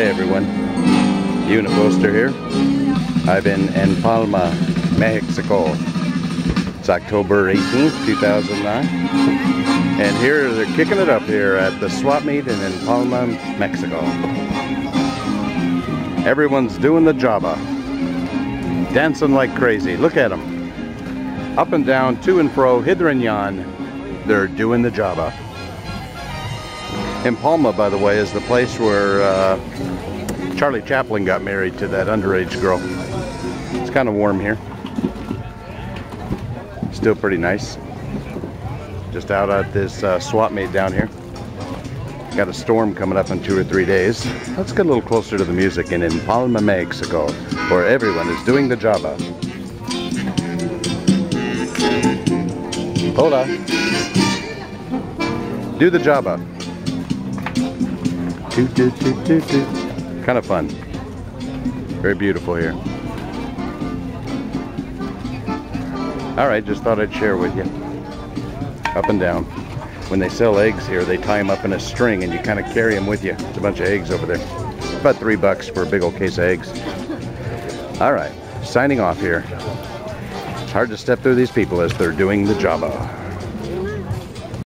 Hey everyone, Uniposter here. I've been in Palma, Mexico. It's October 18th, 2009. And here they're kicking it up here at the swap meet in Empalme, Mexico. Everyone's doing the Jabba. Dancing like crazy. Look at them. Up and down, to and fro, hither and yon. They're doing the Jabba. Empalme, by the way, is the place where uh, Charlie Chaplin got married to that underage girl. It's kind of warm here. Still pretty nice. Just out at this uh, swap meet down here. Got a storm coming up in two or three days. Let's get a little closer to the music in Empalme, Mexico, where everyone is doing the Jabba. Hola. Do the Jabba. Toot, toot, toot. Kind of fun. Very beautiful here. All right, just thought I'd share with you. Up and down. When they sell eggs here, they tie them up in a string and you kind of carry them with you. It's a bunch of eggs over there. About three bucks for a big old case of eggs. All right, signing off here. It's hard to step through these people as they're doing the Jabba.